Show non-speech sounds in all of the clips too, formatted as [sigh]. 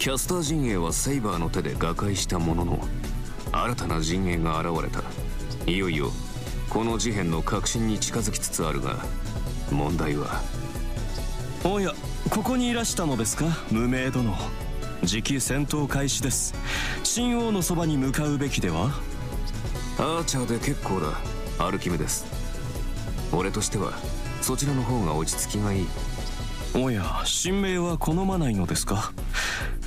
キャスター陣営はセイバーの手で瓦解したものの新たな陣営が現れたいよいよこの事変の核心に近づきつつあるが問題は。おやここにいらしたのですか？無名殿。次期戦闘開始です。新王のそばに向かうべきでは？アーチャーで結構だ。アルキメです。俺としてはそちらの方が落ち着きがいい。おや神明は好まないのですか？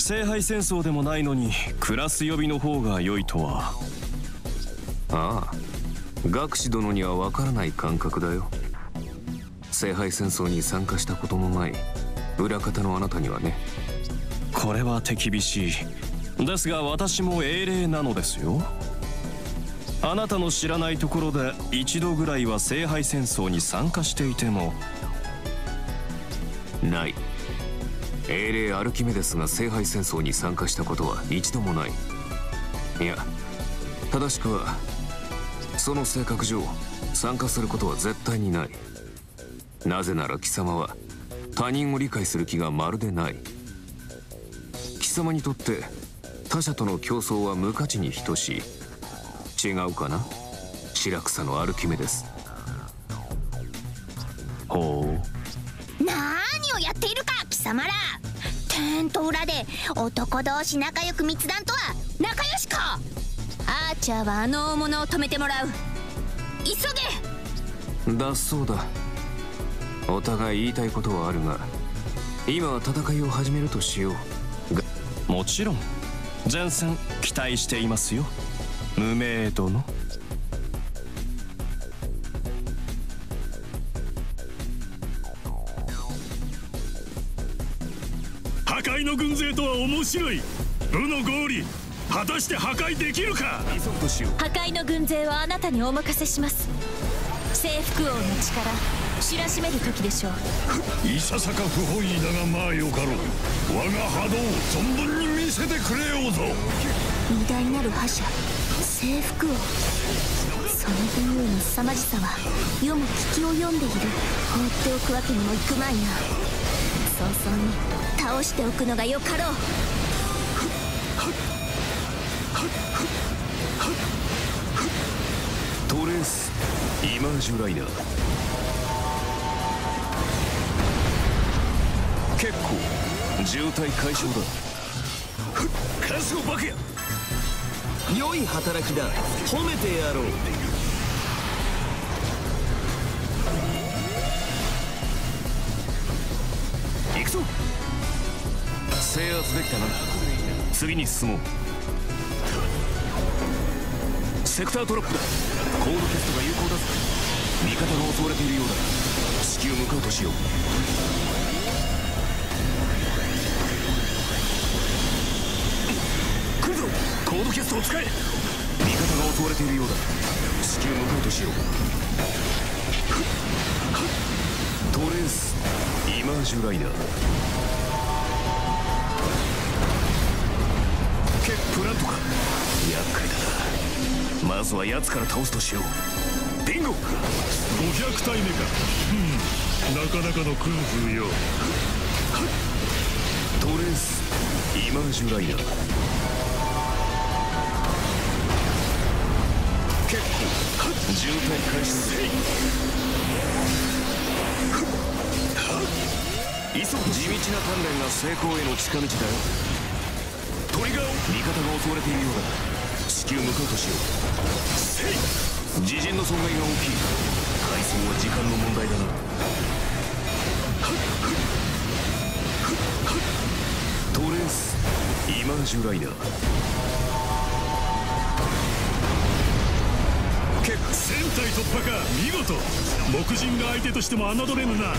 聖杯戦争でもないのにクラス呼びの方が良いとは。ああ学士殿には分からない感覚だよ。聖杯戦争に参加したこともない裏方のあなたにはね。これは手厳しい。ですが私も英霊なのですよ。あなたの知らないところで一度ぐらいは聖杯戦争に参加していても。ない英霊アルキメデスが聖杯戦争に参加したことは一度もない。いや正しくはその性格上参加することは絶対にない。なぜなら貴様は他人を理解する気がまるでない。貴様にとって他者との競争は無価値に等しい。違うかな？白草の歩き目ですほう。何をやっているか貴様らテント裏で男同士仲良く密談とは仲良しか。アーチャーはあの大物を止めてもらう。急げ。だそうだ。お互い言いたいことはあるが今は戦いを始めるとしよう。もちろん。前線期待していますよ。無名殿の軍勢とは面白い。部の合理。果たして破壊できるか？破壊の軍勢はあなたにお任せします。征服王の力。知らしめる時でしょう。いささか不本意だがまあよかろう。我が波動存分に見せてくれようぞ。偉大なる覇者。征服王。その武勇の凄まじさは世も聞きを読んでいる。放っておくわけにもいくまいな。早々に倒しておくのがよかろう。トレースイマージュライナー。結構渋滞解消だ。カスオバカや。良い働きだ。褒めてやろう。行くぞ制圧できたな。次に進もう。セクタートラップだ。コードキャストが有効だぞ味方が襲われているようだ。至急向かうとしよう。来るぞ。コードキャストを使え。味方が襲われているようだ。至急向かうとしよう。トレースイマージュライナー。プラントか？厄介だな。まずは奴から倒すとしよう。ビンゴ！500体目か。うん。なかなかのクンフーよ。トレースイマージュライナー。結構渋滞開始だ急ぐ地道な鍛錬が成功への近道だよ味方が襲われているようだ至急向かうとしようせい自陣の損害が大きい回走は時間の問題だなトレースイマージュライナー結戦隊突破か見事木人が相手としても侮れぬな逃が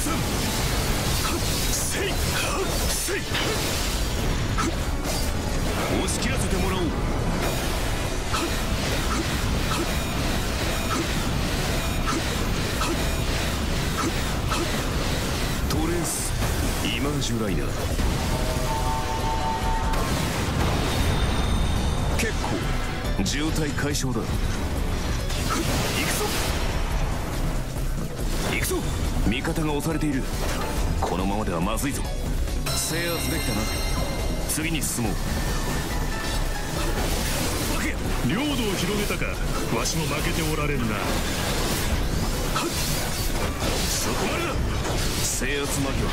さんせいせい押し切らせてもらおう。トレースイマージュライナー結構渋滞解消だ。行くぞ。行くぞ。味方が押されている。このままではまずいぞ。制圧できたな。次に進もう。領土を広げたかわしも負けておられんな。そこまでだ制圧間際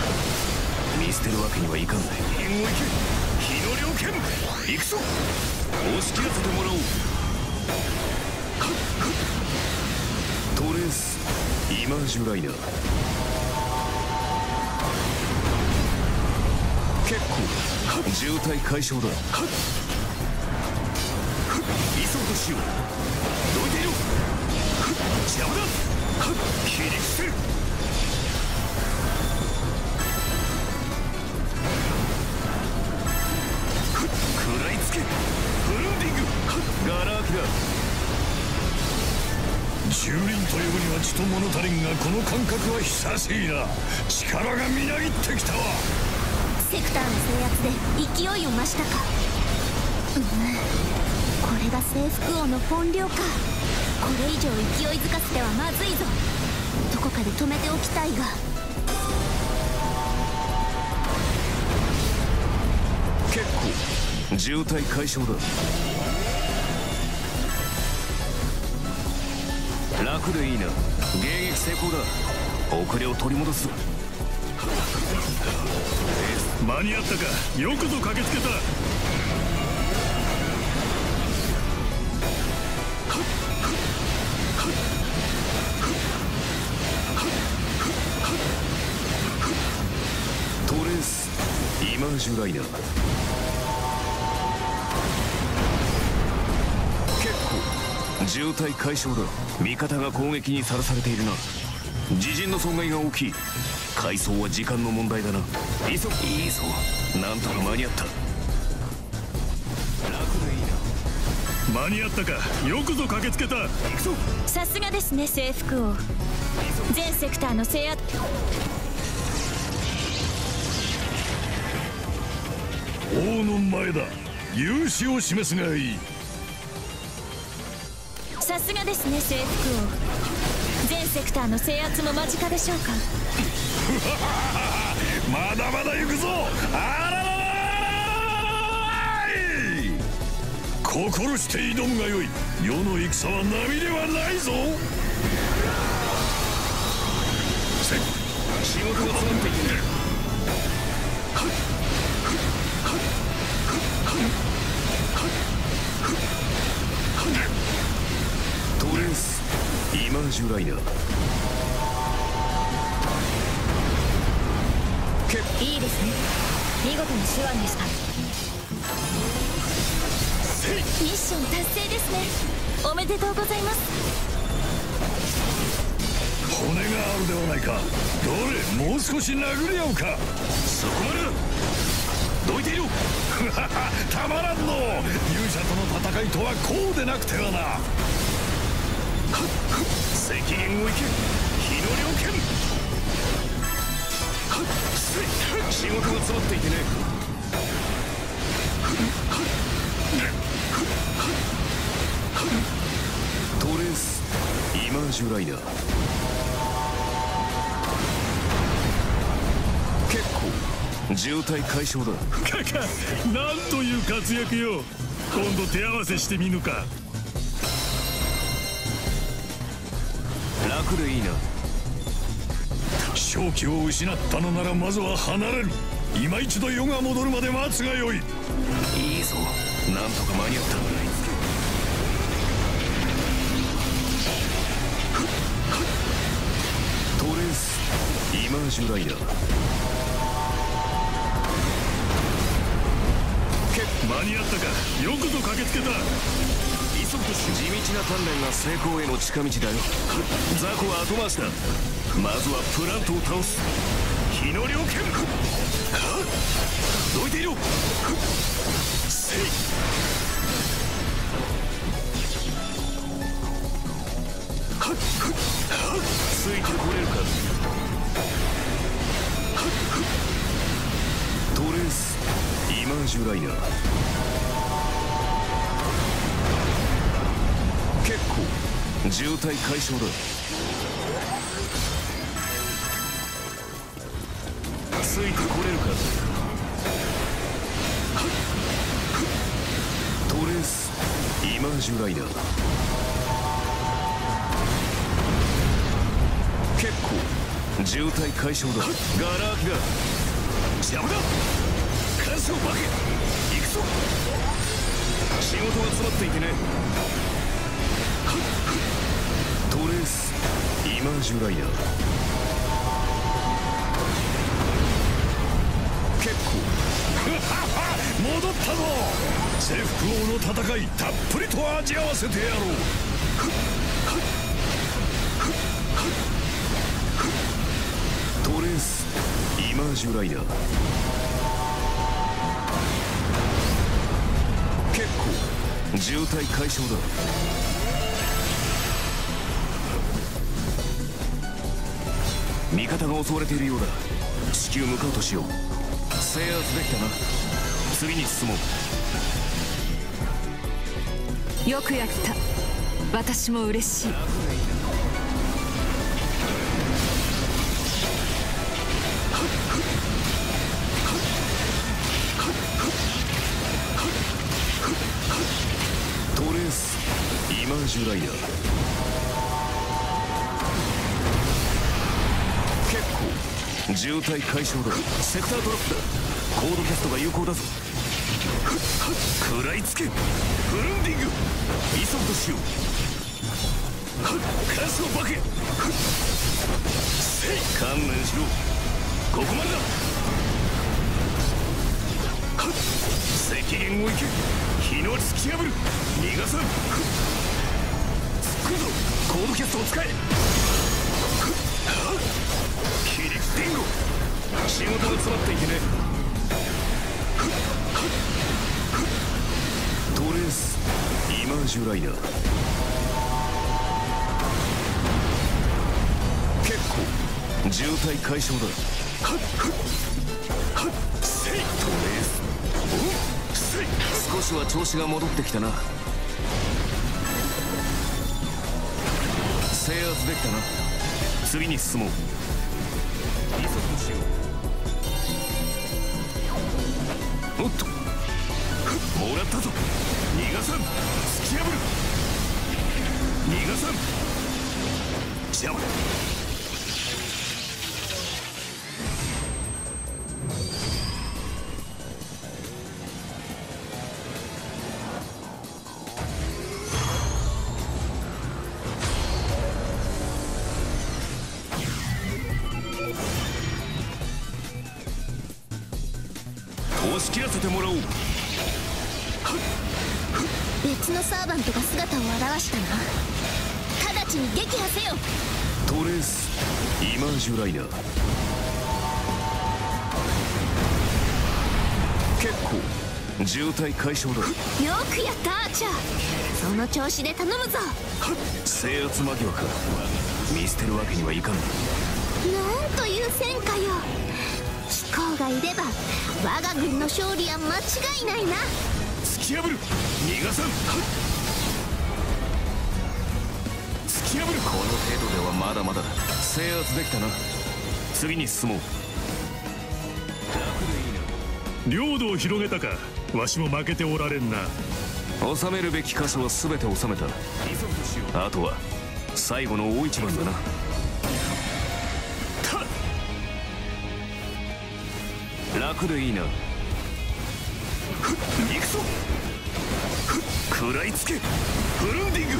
見捨てるわけにはいかんない援護行け。日の猟犬行くぞ。押し切らせてもらおう。トレースイマージュライナー結構。渋滞解消だ急ぐとしよう。どいていろ邪魔だ。切り伏せる。食らいつけ。ブルンディング。ガラ空きだ。蹂躙というにはちと物足りんがこの感覚は久しいな。力がみなぎってきたわ。セクターの制圧で勢いを増したか。うん。れが征服王の本領か。これ以上勢いづかせてはまずいぞ。どこかで止めておきたいが。結構渋滞解消だ。楽でいいな。迎撃成功だ。遅れを取り戻す。間に合ったか。よくぞ駆けつけたイマージュライナー結構渋滞解消だ。味方が攻撃にさらされているな。自陣の損害が大きい。回送は時間の問題だな。急いいぞ。なんとか間に合った。楽でいいな。間に合ったか。よくぞ駆けつけた。行くぞさすがですね征服王。全セクターの制圧。王の前だ。勇姿を示すがいい。さすがですね征服王。全セクターの制圧も間近でしょうか？[laughs] まだまだ行くぞ。あららら心して挑むがよい世の戦は波ではないぞせ仕事が詰まっているージュライナー。いいですね。見事な手腕でした。ミッション達成ですね。おめでとうございます。骨があるではないか。どれもう少し殴り合うか。そこまでだ。どいていろ [laughs] たまらんの。勇者との戦いとはこうでなくてはな赤源を行け日の猟犬仕事が詰まっていてねトレースイマージュライナー結構渋滞解消だかかなんという活躍よ。今度手合わせしてみぬか。楽でいいな。正気を失ったのならまずは離れる。今一度世が戻るまで待つがよい。いいぞ。なんとか間に合った。トレースイマージュライナー。間に合ったか。よくぞ駆けつけた地道な鍛錬が成功への近道だよ。雑魚は後回しだ。まずはプラントを倒す。日の猟犬どいていろ。せい。ついてこれるか。トレース。イマージュライナー。渋滞解消だ。ついてこれるか。トレースイマージュライダー。結構渋滞解消だ。ガラ空きだ。邪魔だ。干渉行くぞ。仕事が詰まっていてね。トレースイマージュライナー。結構。[laughs] 戻ったぞ。征服王の戦いたっぷりと味わわせてやろう。トレースイマージュライナー。結構。渋滞解消だ。味方が襲われているようだ。至急向かうとしよう。制圧できたな。次に進もう。よくやった。私も嬉しい。トレースイマージュライナー渋滞解消だ。セクタードロップだ。コードキャストが有効だぞ。食らいつけ。フルンディング。急ぐとしよう。干渉バケ観念しろここまでだ。赤弦を行け。日の突き破る。逃がさん。突っ込むぞ。コードキャストを使え。キリクディンゴ仕事が詰まっていてねトレースイマージュライナー。結構渋滞解消だ。せいトレースせい少しは調子が戻ってきたな。制圧できたな。次に進もう。速しようおっともらったぞ。逃がさん。突き破る。逃がさん。邪魔。てもらおう。別のサーバントが姿を現したな。直ちに撃破せよ。トレースイマージュライナー。結構渋滞解消だ。よくやったアーチャー。その調子で頼むぞ。制圧間際か。見捨てるわけにはいかんなんという戦果よ飛行がいれば我が軍の勝利は間違いないな。突き破る逃がさん。突き破る。この程度ではまだまだだ。制圧できたな。次に進もう。領土を広げたか。わしも負けておられんな。収めるべき箇所は全て収めた。あとは最後の大一番だな楽でいいな行くぞ食らいつけ。フルンディング。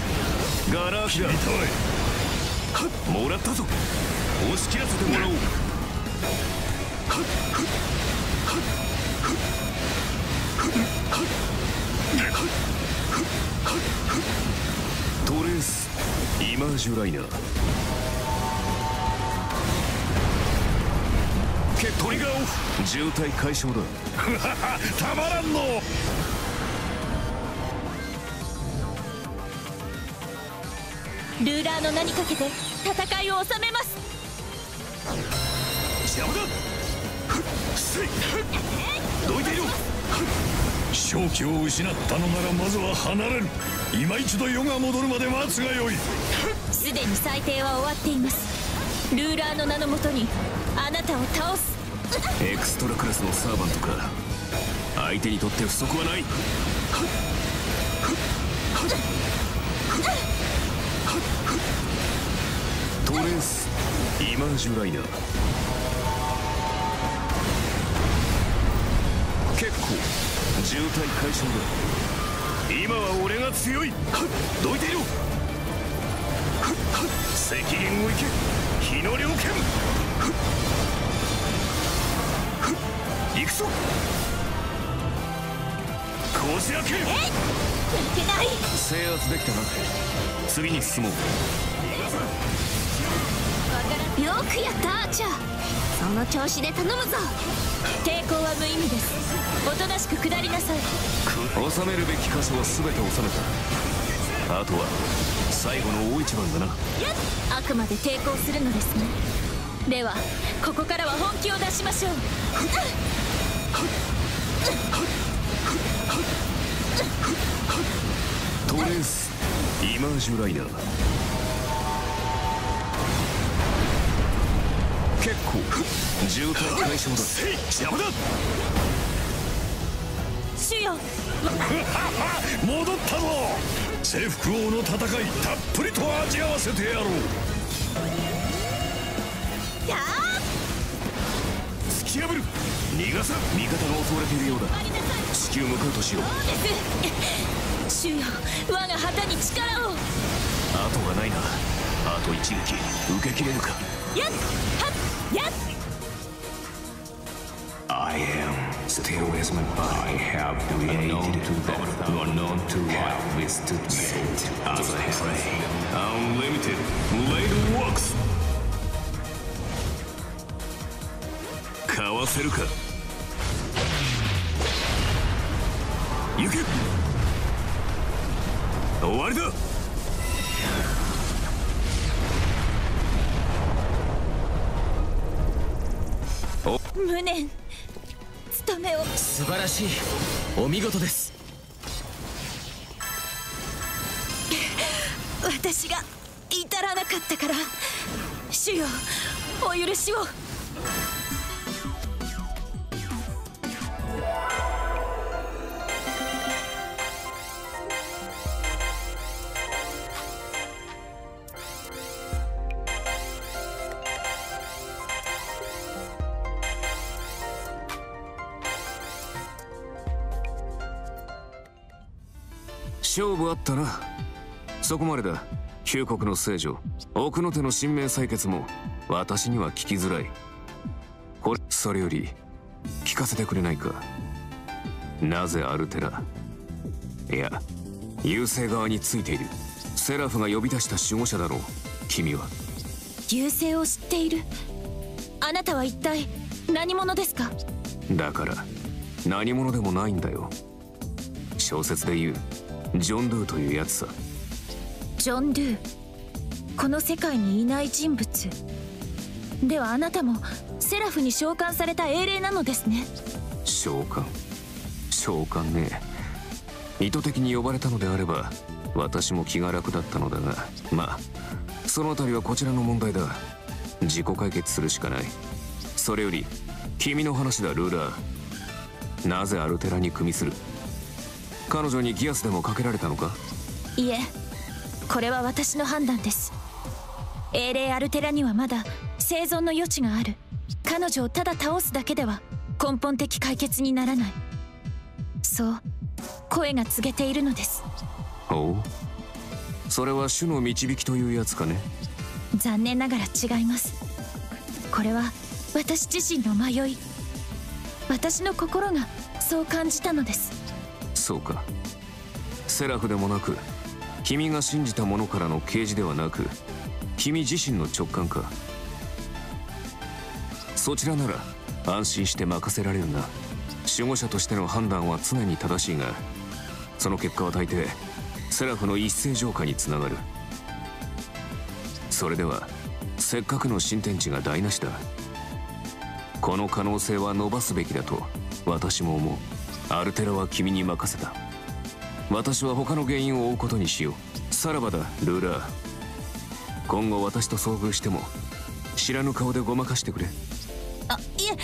ガラーキだもらったぞ。押し切らせてもらおう。トレースイマージュライナーケトリガーオフ渋滞解消だ。[laughs] たまらんの。ルーラーの名にかけて戦いを収めます。邪魔だ。せい。どいていろ正気を失ったのならまずは離れる。今一度世が戻るまで待つがよい。すでに裁定は終わっています。ルーラーの名のもとにあなたを倒すエクストラクラスのサーバントか。相手にとって不足はない。トレースイマージュライナー。結構渋滞解消だ。今は俺が強い。どいていろ赤源を行け。日の猟犬行くぞ。こじ開け。負けない。制圧できたな。次に進もう。よくやったアーチャー。その調子で頼むぞ。抵抗は無意味です。おとなしく下りなさい。収めるべき箇所は全て収めた。あとは最後の大一番だな。あくまで抵抗するのですねではここからは本気を出しましょう。トレースイマージュライナー。結構渋滞解消だ。邪魔だ。主よ。[laughs] 戻ったぞ征服王の戦いたっぷりと味合わせてやろう。や突き破る逃がさ味方が襲われているようだ至急向かうとしようです主よ我が旗に力を後がないなあと一撃受けきれるかやっはっやっ I am still as my body have unknown to death, unknown to life, withstood fate as a prey. Unlimited blade works. かわせるか。行け。終わりだ。無念。務めを。素晴らしい。お見事です。私が至らなかったから主よお許しをったな。そこまでだ。旧国の聖女奥の手の神明採決も私には聞きづらい。これそれより聞かせてくれないか。なぜアルテラ？いや優勢側についている。セラフが呼び出した守護者だろう君は。優勢を知っている？あなたは一体何者ですか？だから何者でもないんだよ。小説で言うジョン・ドゥというやつさ。ジョン・ドゥ。この世界にいない人物。ではあなたもセラフに召喚された英霊なのですね。召喚？召喚ね。意図的に呼ばれたのであれば私も気が楽だったのだがまあそのあたりはこちらの問題だ。自己解決するしかない。それより君の話だルーラー。なぜアルテラに組みする？彼女にギアスでもかけられたのか？いえこれは私の判断です。英霊アルテラにはまだ生存の余地がある。彼女をただ倒すだけでは根本的解決にならない。そう声が告げているのです。おう？それは主の導きというやつかね？残念ながら違います。これは私自身の迷い。私の心がそう感じたのですそうか。セラフでもなく君が信じたものからの啓示ではなく君自身の直感か。そちらなら安心して任せられるな守護者としての判断は常に正しいがその結果は大抵セラフの一斉浄化につながる。それではせっかくの新天地が台無しだ。この可能性は伸ばすべきだと私も思う。アルテラは君に任せた。私は他の原因を追うことにしよう。さらばだルーラー。今後私と遭遇しても知らぬ顔でごまかしてくれ。あいえ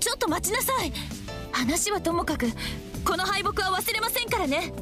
ちょっと待ちなさい。話はともかくこの敗北は忘れませんからね。